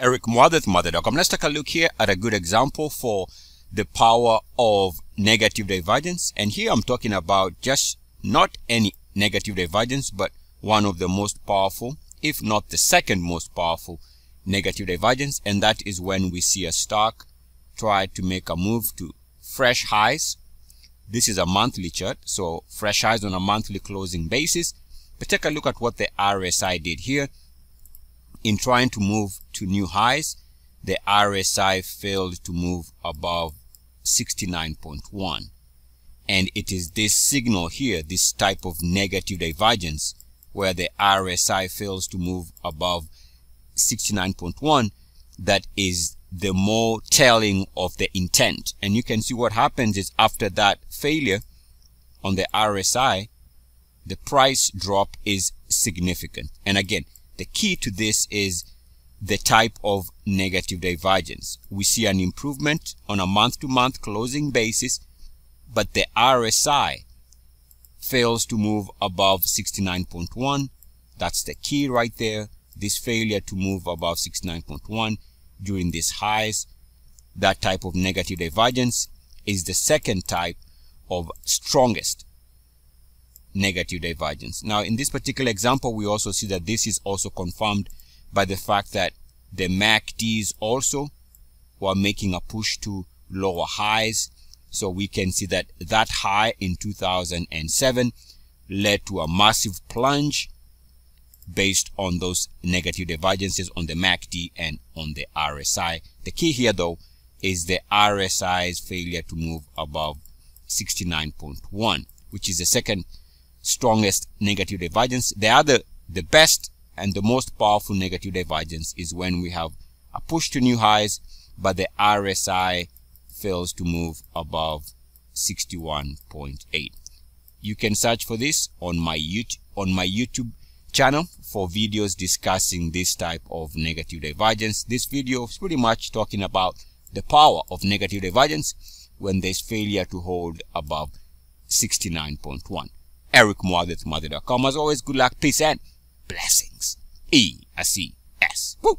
Eric Muathe, Muathe.com. Let's take a look here at a good example for the power of negative divergence. And here I'm talking about just not any negative divergence, but one of the most powerful, if not the second most powerful negative divergence. And that is when we see a stock try to make a move to fresh highs. This is a monthly chart, so fresh highs on a monthly closing basis. But take a look at what the RSI did here. In trying to move to new highs, the RSI failed to move above 69.1. And it is this signal here, this type of negative divergence, where the RSI fails to move above 69.1, that is the more telling of the intent. And you can see what happens is after that failure on the RSI, the price drop is significant. And again, the key to this is the type of negative divergence. We see an improvement on a month-to-month -month closing basis, but the RSI fails to move above 69.1. That's the key right there. This failure to move above 69.1 during these highs, that type of negative divergence is the second type of strongest negative divergence. Now, in this particular example, we also see that this is also confirmed by the fact that the MACDs also were making a push to lower highs. So we can see that that high in 2007 led to a massive plunge based on those negative divergences on the MACD and on the RSI. The key here though is the RSI's failure to move above 69.1, which is the second strongest negative divergence. The other, the best and the most powerful negative divergence is when we have a push to new highs, but the RSI fails to move above 61.8. You can search for this on my YouTube, on my YouTube channel for videos discussing this type of negative divergence. This video is pretty much talking about the power of negative divergence when there's failure to hold above 69.1. Eric Muathe.com. As always, good luck, peace, and blessings. E-S-E-S. Woo!